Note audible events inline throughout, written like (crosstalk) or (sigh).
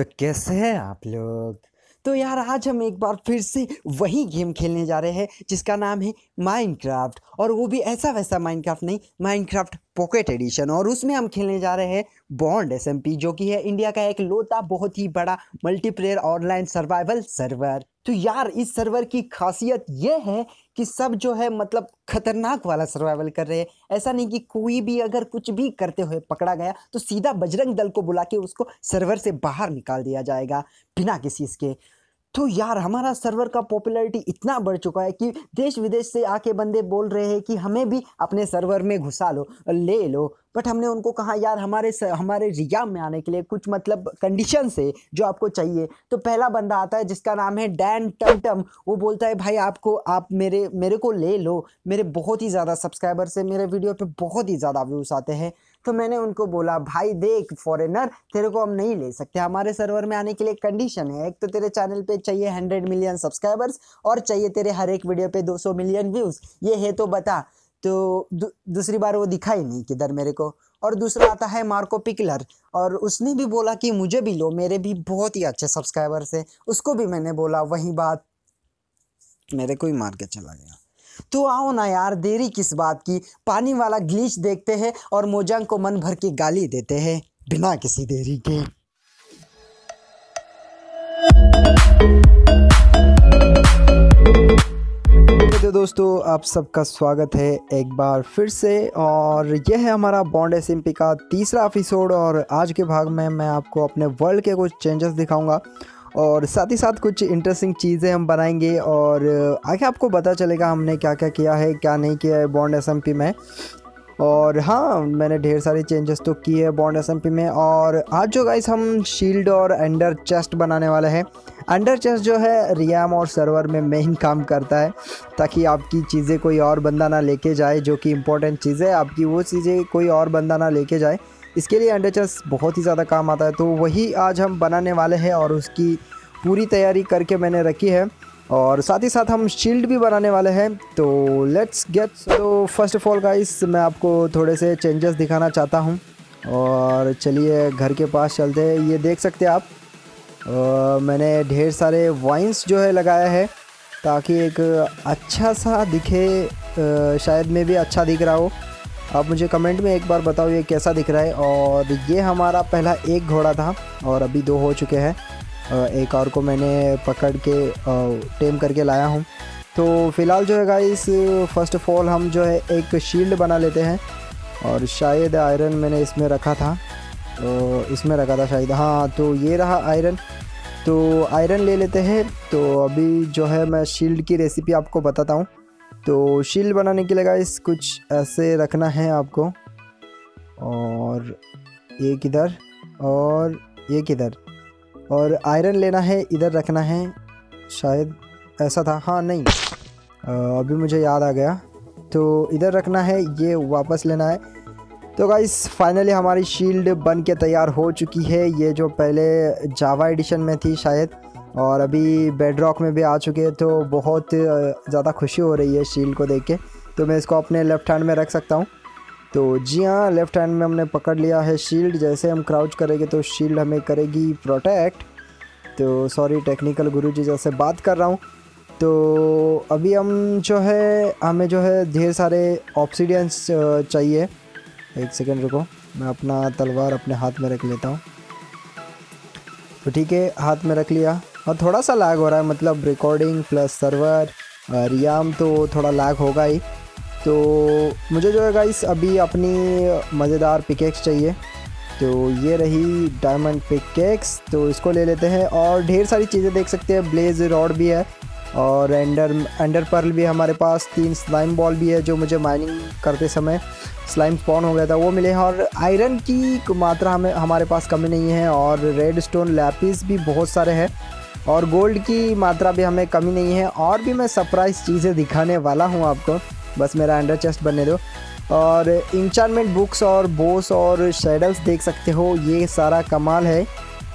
तो कैसे हैं आप लोग? तो यार, आज हम एक बार फिर से वही गेम खेलने जा रहे हैं, जिसका नाम है माइनक्राफ्ट और वो भी ऐसा वैसा माइनक्राफ्ट नहीं माइनक्राफ्ट पॉकेट एडिशन और उसमें हम खेलने जा रहे हैं बॉन्ड एसएमपी जो कि है इंडिया का एक लोता, बहुत ही बड़ा मल्टीप्लेयर ऑनलाइन सर्वाइवल सर्वर तो यार, इस सर्वर की खासियत यह है कि सब जो है मतलब खतरनाक वाला सर्वाइवल कर रहे हैं। ऐसा नहीं कि कोई भी अगर कुछ भी करते हुए पकड़ा गया तो सीधा बजरंग दल को बुला के उसको सर्वर से बाहर निकाल दिया जाएगा, बिना किसी इसके। तो यार, हमारा सर्वर का पॉपुलैरिटी इतना बढ़ चुका है कि देश विदेश से आके बंदे बोल रहे हैं कि हमें भी अपने सर्वर में घुसा लो, ले लो। बट हमने उनको कहा यार हमारे स, हमारे रियाम में आने के लिए कुछ मतलब कंडीशन है जो आपको चाहिए। तो पहला बंदा आता है जिसका नाम है डैन टम टम वो बोलता है भाई आपको आप मेरे मेरे को ले लो। मेरे बहुत ही ज़्यादा सब्सक्राइबर से मेरे वीडियो पे बहुत ही ज़्यादा व्यूज़ आते हैं। तो मैंने उनको बोला भाई देख फॉरेनर तेरे को हम नहीं ले सकते। हमारे सर्वर में आने के लिए कंडीशन है। एक तो तेरे चैनल पे चाहिए हंड्रेड मिलियन सब्सक्राइबर्स और चाहिए तेरे हर एक वीडियो पे 200 मिलियन व्यूज़ ये है तो बता। तो दूसरी बार वो दिखा ही नहीं किधर मेरे को। और दूसरा आता है मार्को पिकलर, और उसने भी बोला कि मुझे भी लो, मेरे भी बहुत ही अच्छे सब्सक्राइबर्स हैं, उसको भी मैंने बोला, वही बात मेरे को ही मार के चला गया। तो आओ ना यार, देरी किस बात की? पानी वाला ग्लीच देखते हैं, और मोजंग को मन भर के गाली देते हैं, बिना किसी देरी के। तो दोस्तों, आप सबका स्वागत है एक बार फिर से, और यह है हमारा बॉन्ड एसएमपी का तीसरा एपिसोड और आज के भाग में मैं आपको अपने वर्ल्ड के कुछ चेंजेस दिखाऊँगा, और साथ ही साथ कुछ इंटरेस्टिंग चीज़ें हम बनाएँगे, और आगे आपको पता चलेगा हमने क्या क्या किया है, क्या नहीं किया है बॉन्ड एसएमपी में। और हाँ मैंने ढेर सारे चेंजेस तो किए हैं बॉन्ड एसएमपी में और आज जो गाइस हम शील्ड और अंडर चेस्ट बनाने वाले हैं। अंडर चेस्ट जो है रियाम और सर्वर में मेन (laughs) काम करता है ताकि आपकी चीज़ें कोई और बंदा ना लेके जाए, जो कि इम्पोर्टेंट चीज़ है, आपकी वो चीज़ें कोई और बंदा ना लेके जाए। इसके लिए अंडर चेस्ट बहुत ही ज़्यादा काम आता है। तो वही आज हम बनाने वाले हैं और उसकी पूरी तैयारी करके मैंने रखी है। और साथ ही साथ हम शील्ड भी बनाने वाले हैं। तो लेट्स गेट तो फ़र्स्ट ऑफ़ ऑल गाइस मैं आपको थोड़े से चेंजेस दिखाना चाहता हूँ। और चलिए घर के पास चलते हैं। ये देख सकते हैं आप। आ, मैंने ढेर सारे वाइन्स जो है लगाया है ताकि एक अच्छा सा दिखे शायद में भी अच्छा दिख रहा हो। आप मुझे कमेंट में एक बार बताओ ये कैसा दिख रहा है। और ये हमारा पहला एक घोड़ा था और अभी दो हो चुके हैं। एक और को मैंने पकड़ के टेम करके लाया हूँ। तो फ़िलहाल जो है गाइस फ़र्स्ट ऑफ़ ऑल हम जो है एक शील्ड बना लेते हैं। और शायद आयरन मैंने इसमें रखा था। तो इसमें रखा था शायद। हाँ तो ये रहा आयरन तो आयरन ले लेते हैं। तो अभी जो है मैं शील्ड की रेसिपी आपको बताता हूँ। तो शील्ड बनाने के लिए गाइस कुछ ऐसे रखना है आपको। और एक इधर, और एक इधर। और आयरन लेना है, इधर रखना है। शायद ऐसा था। हाँ नहीं। अभी मुझे याद आ गया। तो इधर रखना है, ये वापस लेना है। तो गाइस फाइनली हमारी शील्ड बन के तैयार हो चुकी है। ये जो पहले जावा एडिशन में थी शायद, और अभी बेड रॉक में भी आ चुके हैं तो बहुत ज़्यादा खुशी हो रही है शील्ड को देख के। तो मैं इसको अपने लेफ़्ट हैंड में रख सकता हूँ। तो जी हाँ लेफ़्ट हैंड में हमने पकड़ लिया है शील्ड जैसे हम क्राउच करेंगे तो शील्ड हमें करेगी प्रोटेक्ट तो सॉरी टेक्निकल गुरु जी जैसे बात कर रहा हूँ। तो अभी हम जो है, हमें जो है ढेर सारे ऑप्सीडियंस चाहिए। एक सेकेंड रुको, मैं अपना तलवार अपने हाथ में रख लेता हूँ। तो ठीक है, हाथ में रख लिया। और थोड़ा सा लैग हो रहा है मतलब रिकॉर्डिंग प्लस सर्वर रियाम तो थोड़ा लैग होगा ही। तो मुझे जो है गाइस अभी अपनी मज़ेदार पिकेक्स चाहिए। तो ये रही डायमंड पिकेक्स तो इसको ले लेते हैं और ढेर सारी चीज़ें देख सकते हैं। ब्लेज रॉड भी है और एंडर एंडर पर्ल भी हमारे पास। तीन स्लाइम बॉल भी है जो मुझे माइनिंग करते समय स्लाइम स्पॉन हो गया था, वो मिले और आयरन की मात्रा हमें, हमारे पास कमी नहीं है और रेड स्टोन लैपिस भी बहुत सारे हैं और गोल्ड की मात्रा भी हमें कमी नहीं है। और भी मैं सरप्राइज़ चीज़ें दिखाने वाला हूँ आपको। बस मेरा अंडर चेस्ट बनने दो। और इंचानमेंट बुक्स और बोस और शेडल्स देख सकते हो, ये सारा कमाल है।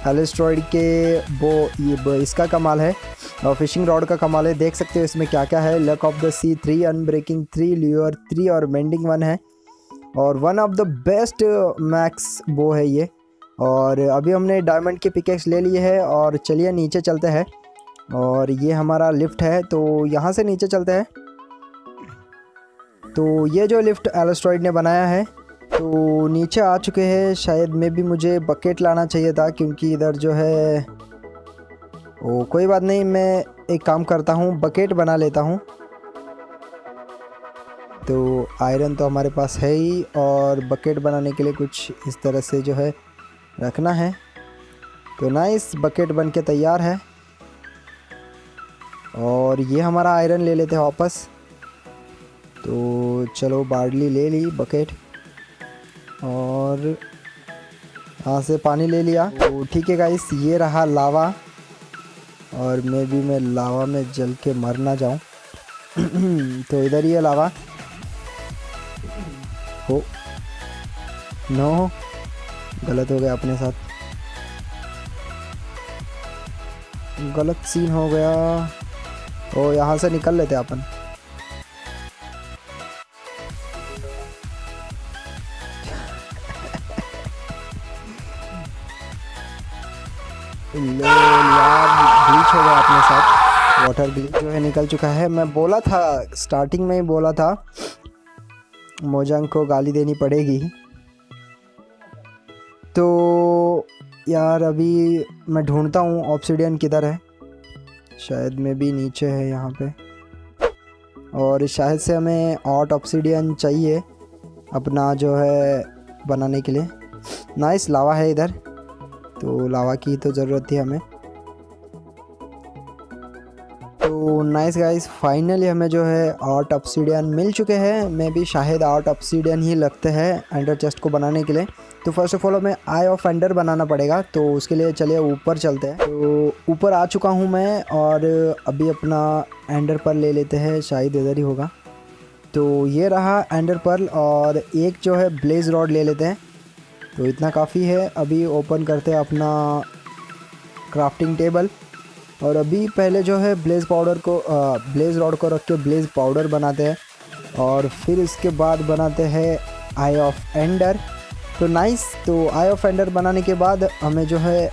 हेलिस्ट्रॉइड के वो, ये इसका कमाल है। और फिशिंग रॉड का कमाल है। देख सकते हो इसमें क्या क्या है। Luck of the sea three unbreaking three lure three और मेंडिंग वन है। और one of the best max वो है ये। और अभी हमने डायमंड के पिकेक्स ले लिए है और चलिए नीचे चलते हैं। और ये हमारा लिफ्ट है तो यहाँ से नीचे चलते हैं। तो ये जो लिफ्ट एलोस्ट्रॉइड ने बनाया है तो नीचे आ चुके हैं। शायद में भी मुझे बकेट लाना चाहिए था, क्योंकि इधर जो है, ओ, कोई बात नहीं, मैं एक काम करता हूँ बकेट बना लेता हूँ। तो आयरन तो हमारे पास है ही, और बकेट बनाने के लिए कुछ इस तरह से जो है रखना है। तो नाइस बकेट बन के तैयार है। और ये हमारा आयरन ले लेते हैं वापस। तो चलो बार्डली ले ली बकेट। और यहाँ से पानी ले लिया। तो ठीक है गाइस ये रहा लावा। और मे भी मैं लावा में जल के मर ना जाऊँ। (clears throat) तो इधर ही है लावा। हो। नो गलत हो गया अपने साथ। गलत सीन हो गया। ओ, यहाँ से निकल लेते अपन। यार हो गया अपने साथ। वाटर ब्लीच जो है निकल चुका है। मैं बोला था स्टार्टिंग में ही बोला था, मोजंग को गाली देनी पड़ेगी। तो यार, अभी मैं ढूंढता हूँ ऑप्सीडियन किधर है? शायद में भी नीचे है यहाँ पे। और शायद से हमें ऑट ऑप्सीडियन चाहिए अपना जो है बनाने के लिए। नाइस लावा है इधर। तो लावा की तो ज़रूरत थी हमें। तो नाइस गाइस फाइनली हमें जो है आर्ट ऑप्सीडियन मिल चुके हैं। मे भी शायद आर्ट ऑप्सीडियन ही लगते हैं एंडर चेस्ट को बनाने के लिए। तो फ़र्स्ट ऑफ़ ऑल हमें आई ऑफ़ एंडर बनाना पड़ेगा। तो उसके लिए चलिए ऊपर चलते हैं। तो ऊपर आ चुका हूँ मैं और अभी अपना एंडर पर ले लेते हैं। शायद इधर ही होगा। तो ये रहा एंडर पर और एक जो है ब्लेज रॉड ले लेते हैं। तो इतना काफ़ी है। अभी ओपन करते हैं अपना क्राफ्टिंग टेबल और अभी पहले जो है ब्लेज पाउडर को ब्लेज रॉड को रख के ब्लेज पाउडर बनाते हैं। और फिर इसके बाद बनाते हैं आई ऑफ़ एंडर तो नाइस तो आई ऑफ़ एंडर बनाने के बाद हमें जो है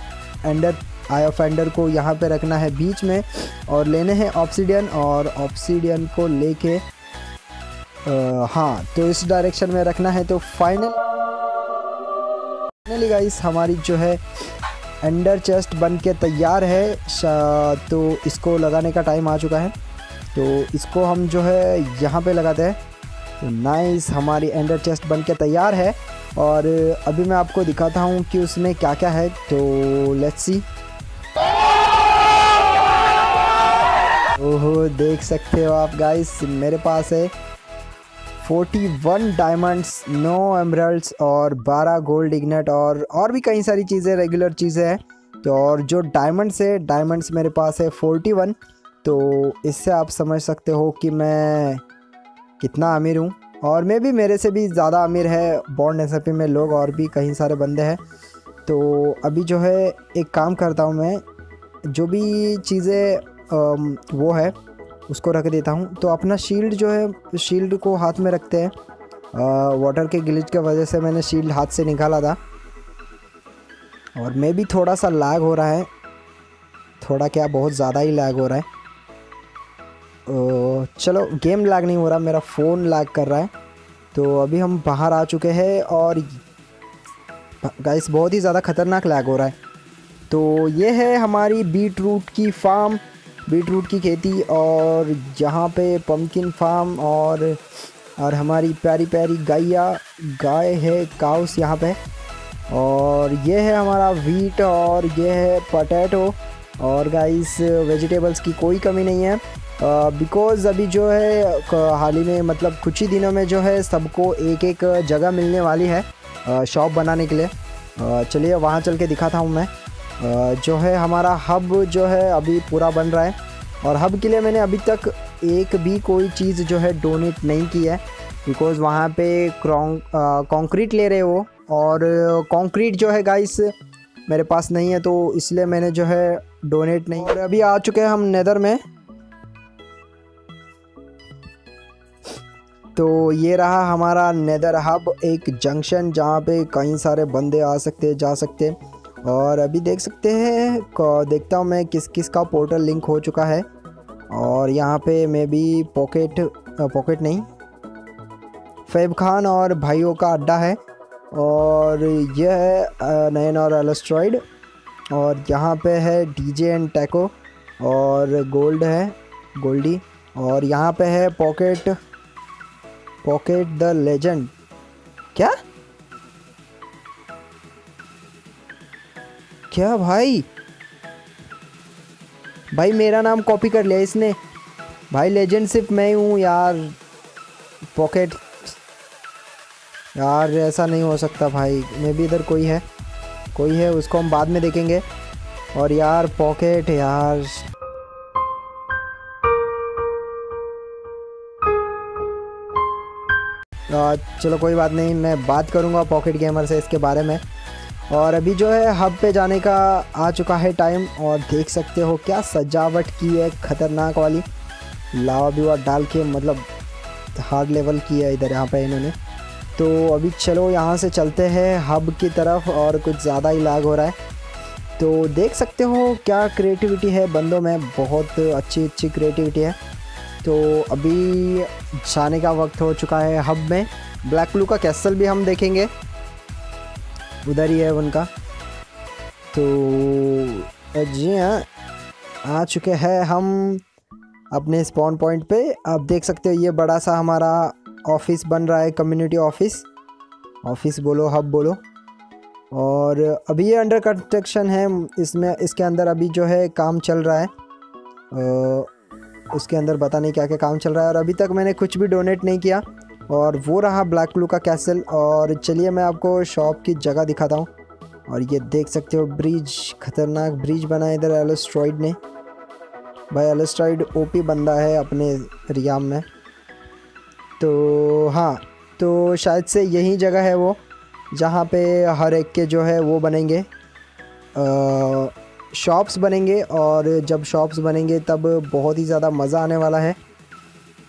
एंडर आई ऑफ़ एंडर को यहाँ पे रखना है बीच में। और लेने हैं ऑप्सीडियन और ऑप्सीडियन को लेके हाँ तो इस डायरेक्शन में रखना है। तो फाइनल फाइनली गाइस हमारी जो है अंडर चेस्ट बन के तैयार है। तो इसको लगाने का टाइम आ चुका है। तो इसको हम जो है यहाँ पे लगाते हैं। तो नाइस हमारी एंडर चेस्ट बन के तैयार है। और अभी मैं आपको दिखाता हूँ कि उसमें क्या क्या है। तो लेट्स सी ओहो, देख सकते हो आप गाइस मेरे पास है। 41 डायमंड्स 9 एमरल्ड्स और 12 गोल्ड इग्नेट और और भी कई सारी चीज़ें रेगुलर चीज़ें हैं। तो और जो डायमंड्स है डायमंड्स मेरे पास है 41 तो इससे आप समझ सकते हो कि मैं कितना अमीर हूँ। और मैं भी, मेरे से भी ज़्यादा अमीर है बॉन्ड एस में लोग और भी कई सारे बंदे हैं। तो अभी जो है, एक काम करता हूँ मैं, जो भी चीज़ें वो है उसको रख देता हूँ। तो अपना शील्ड जो है शील्ड को हाथ में रखते हैं। वाटर के गिलिच के वजह से मैंने शील्ड हाथ से निकाला था। और मैं भी थोड़ा सा लैग हो रहा है। थोड़ा क्या बहुत ज़्यादा ही लैग हो रहा है। ओ, चलो गेम लैग नहीं हो रहा मेरा फ़ोन लैग कर रहा है। तो अभी हम बाहर आ चुके हैं और गाइस बहुत ही ज़्यादा ख़तरनाक लैग हो रहा है। तो ये है हमारी बीट रूट की फार्म बीट रूट की खेती और यहाँ पे पम्पकिन फार्म और और हमारी प्यारी प्यारी गैया गाय है काउस यहाँ पे। और ये है हमारा वीट और ये है पटैटो और गाइस वेजिटेबल्स की कोई कमी नहीं है। बिकॉज़ अभी जो है हाल ही में मतलब कुछ ही दिनों में जो है सबको एक एक जगह मिलने वाली है शॉप बनाने के लिए। चलिए, वहाँ चल के दिखाता हूँ मैं। जो है हमारा हब जो है अभी पूरा बन रहा है। और हब के लिए मैंने अभी तक एक भी कोई चीज़ जो है डोनेट नहीं की है। बिकॉज़ वहाँ पे कंक्रीट ले रहे हो और कंक्रीट जो है गाइस मेरे पास नहीं है तो इसलिए मैंने जो है डोनेट नहीं। और अभी आ चुके हैं हम नेदर में। तो ये रहा हमारा नेदर हब एक जंक्शन जहाँ पे कई सारे बंदे आ सकते, जा सकते। और अभी देख सकते हैं देखता हूँ मैं किस किस का पोर्टल लिंक हो चुका है। और यहाँ पे मे बी पॉकेट पॉकेट नहीं, फैब खान और भाइयों का अड्डा है। और यह है नयन और एलस्ट्रॉइड और यहाँ पे है डीजे एंड टैको और गोल्ड है गोल्डी और यहाँ पे है पॉकेट पॉकेट द लेजेंड क्या? क्या भाई? भाई मेरा नाम कॉपी कर लिया इसने। भाई लेजेंड सिर्फ़ मैं ही हूँ यार। पॉकेट यार ऐसा नहीं हो सकता भाई। मैं भी इधर कोई है। कोई है, उसको हम बाद में देखेंगे। और यार पॉकेट यार। चलो कोई बात नहीं, मैं बात करूँगा पॉकेट गेमर से इसके बारे में। और अभी जो है, हब पे जाने का आ चुका है टाइम और देख सकते हो क्या सजावट की है ख़तरनाक वाली। लावा बिवा डाल के मतलब हार्ड लेवल की है इधर यहाँ पे इन्होंने। तो अभी चलो यहाँ से चलते हैं हब की तरफ़ और कुछ ज़्यादा ही लाग हो रहा है। तो देख सकते हो क्या क्रिएटिविटी है बंदों में, बहुत अच्छी अच्छी क्रिएटिविटी है। तो अभी जाने का वक्त हो चुका है हब में। ब्लैक ब्लू का कैसल भी हम देखेंगे। उधर ही है उनका। तो जी हाँ आ चुके हैं हम अपने स्पॉन पॉइंट पे। आप देख सकते हो, ये बड़ा सा हमारा ऑफ़िस बन रहा है कम्युनिटी ऑफ़िस ऑफ़िस बोलो हब बोलो। और अभी ये अंडर कंस्ट्रक्शन है, इसमें, इसके अंदर अभी जो है काम चल रहा है। उसके अंदर पता नहीं क्या क्या काम चल रहा है। और अभी तक मैंने कुछ भी डोनेट नहीं किया। और वो रहा ब्लैक ब्लू का कैसल और चलिए मैं आपको शॉप की जगह दिखाता हूँ। और ये देख सकते हो ब्रिज खतरनाक ब्रिज बना है इधर एलोस्ट्रॉइड ने। भाई एलोस्ट्रॉइड ओपी बंदा है अपने रियाम में। तो हाँ तो शायद से यही जगह है वो, जहाँ पे हर एक के जो है वो बनेंगे। शॉप्स बनेंगे और जब शॉप्स बनेंगे तब बहुत ही ज़्यादा मज़ा आने वाला है।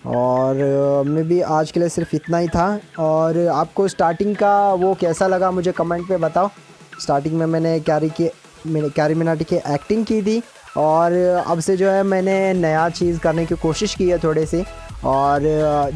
और मैं भी आज के लिए सिर्फ़ इतना ही था। और आपको स्टार्टिंग का वो कैसा लगा मुझे कमेंट पे बताओ। स्टार्टिंग में मैंने कैरी की, मैंने कैरी मिनाटी की एक्टिंग की थी। और अब से जो है मैंने नया चीज़ करने की कोशिश की है थोड़े से। और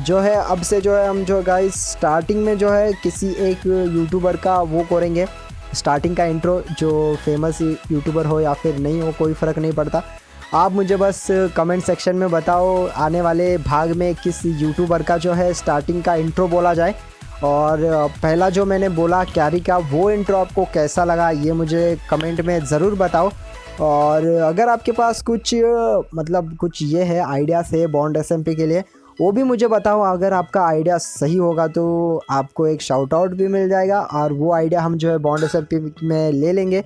जो है अब से जो है हम जो गाइस स्टार्टिंग में जो है किसी एक यूट्यूबर का वो करेंगे। स्टार्टिंग का इंट्रो जो फ़ेमस यूट्यूबर हो या फिर नहीं हो, कोई फ़र्क नहीं पड़ता। आप मुझे बस कमेंट सेक्शन में बताओ, आने वाले भाग में किस यूट्यूबर का जो है स्टार्टिंग का इंट्रो बोला जाए। और पहला जो मैंने बोला कैरी का, वो इंट्रो आपको कैसा लगा, ये मुझे कमेंट में ज़रूर बताओ। और, अगर आपके पास कुछ मतलब कुछ ये है आइडिया से बॉन्ड एसएमपी के लिए, वो भी मुझे बताओ। अगर आपका आइडिया सही होगा तो आपको एक शाउट आउट भी मिल जाएगा। और वो आइडिया हम जो है बॉन्ड एसएमपी में ले लेंगे।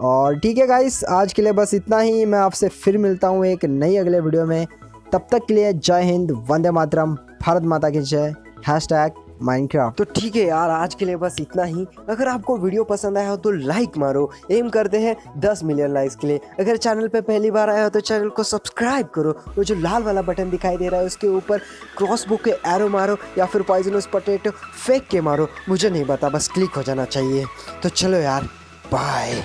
और ठीक है गाइस आज के लिए बस इतना ही। मैं आपसे फिर मिलता हूँ एक नई अगले वीडियो में। तब तक के लिए जय हिंद, वंदे मातरम, भारत माता की जय। हैश टैग माइनक्राफ्ट तो ठीक है यार, आज के लिए बस इतना ही। अगर आपको वीडियो पसंद आया हो तो लाइक मारो। एम करते हैं 10 मिलियन लाइक्स के लिए। अगर चैनल पे पहली बार आया हो तो चैनल को सब्सक्राइब करो। वो जो लाल वाला बटन दिखाई दे रहा है, उसके ऊपर क्रॉस बुक के एरो मारो या फिर पॉइजनस पटेटो फेंक के मारो। मुझे नहीं पता, बस क्लिक हो जाना चाहिए। तो चलो यार बाय